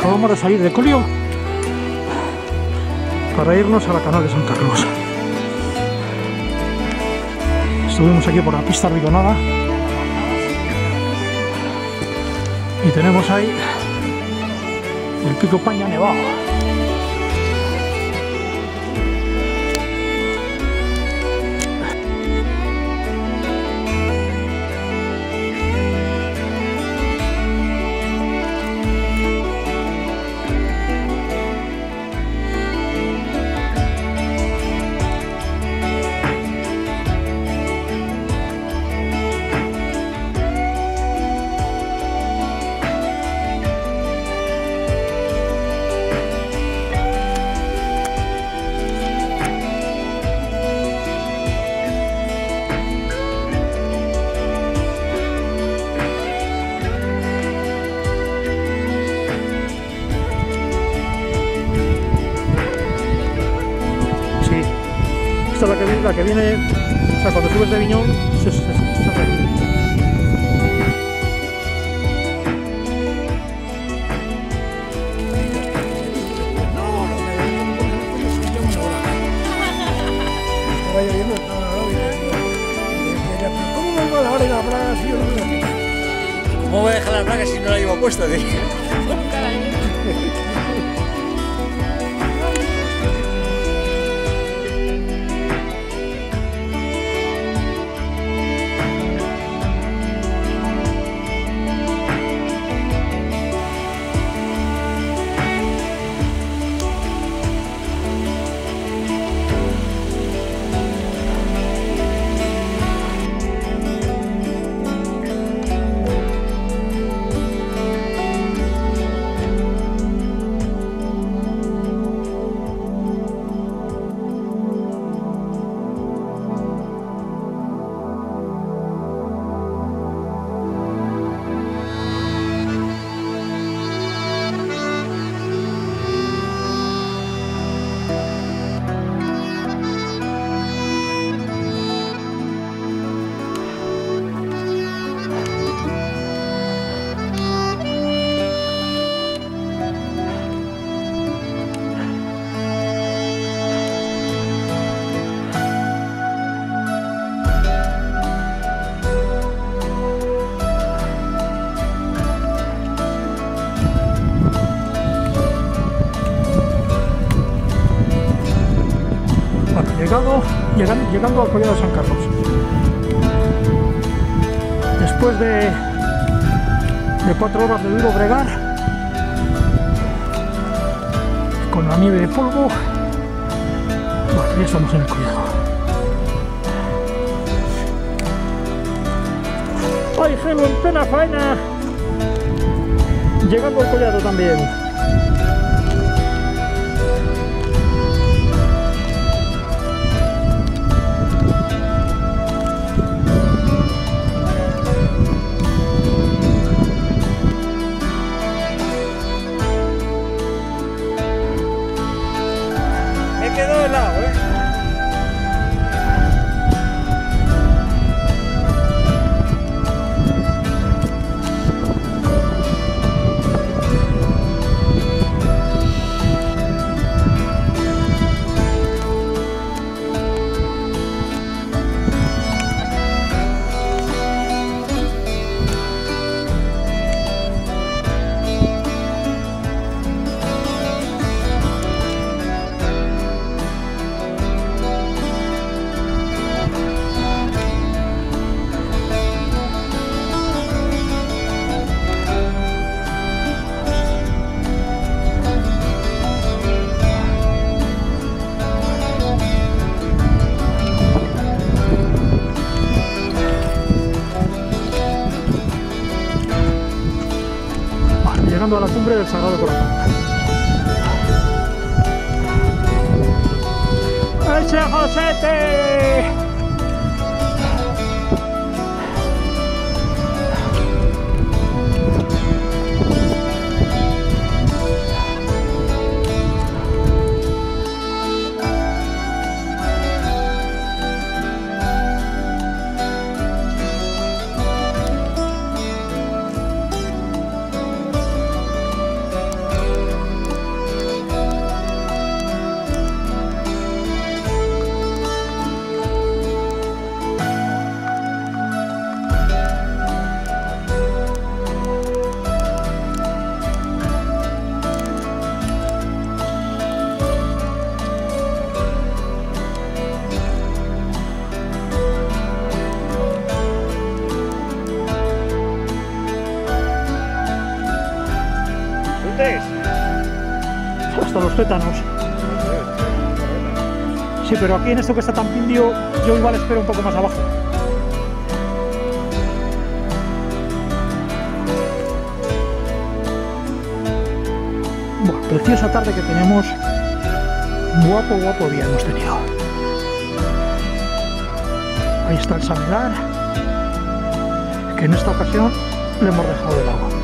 Acabamos de salir de Colio para irnos a la canal de San Carlos. Estuvimos aquí por la pista ridonada y tenemos ahí el pico Paña nevado. Que viene, la que viene o sea, cuando subes de Viñón, se, se, se- se- Estaba lloviendo, estaba al lado y y decía, "¿Pero ¿cómo me va a dar en la plaga si yo no me la quito?". ¿Cómo voy a dejar la placa si no la llevo puesta? tío? llegando al Collado de San Carlos. Después de, cuatro horas de duro bregar, con la nieve de polvo, ya estamos en el collado. ¡Ay, Gelo, en plena faena! Llegando al collado también. Llegando a la cumbre del Sagrado Corazón. ¡Ese Josete! Tétanos. Sí, pero aquí en esto que está tan pindio, yo igual espero un poco más abajo. Bueno, preciosa tarde que tenemos. Guapo, guapo día hemos tenido. Ahí está el Samelar, que en esta ocasión le hemos dejado de lado.